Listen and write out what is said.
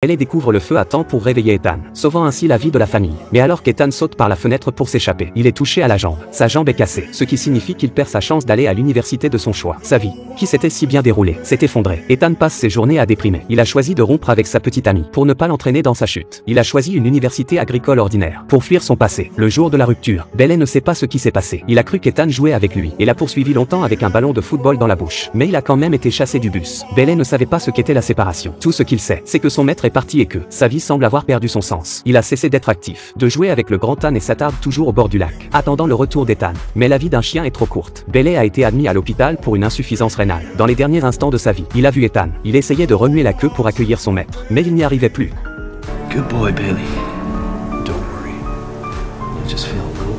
Bailey découvre le feu à temps pour réveiller Ethan, sauvant ainsi la vie de la famille. Mais alors qu'Ethan saute par la fenêtre pour s'échapper, il est touché à la jambe. Sa jambe est cassée, ce qui signifie qu'il perd sa chance d'aller à l'université de son choix. Sa vie, qui s'était si bien déroulée, s'est effondrée. Ethan passe ses journées à déprimer. Il a choisi de rompre avec sa petite amie, pour ne pas l'entraîner dans sa chute. Il a choisi une université agricole ordinaire, pour fuir son passé. Le jour de la rupture, Bailey ne sait pas ce qui s'est passé. Il a cru qu'Ethan jouait avec lui, et l'a poursuivi longtemps avec un ballon de football dans la bouche. Mais il a quand même été chassé du bus. Bailey ne savait pas ce qu'était la séparation. Tout ce qu'il sait, c'est que son maître est parti et que, sa vie semble avoir perdu son sens. Il a cessé d'être actif, de jouer avec le grand âne et s'attarde toujours au bord du lac, attendant le retour d'Ethan. Mais la vie d'un chien est trop courte. Bailey a été admis à l'hôpital pour une insuffisance rénale. Dans les derniers instants de sa vie, il a vu Ethan. Il essayait de remuer la queue pour accueillir son maître, mais il n'y arrivait plus. Good boy, Bailey. Don't worry. You just feel cool.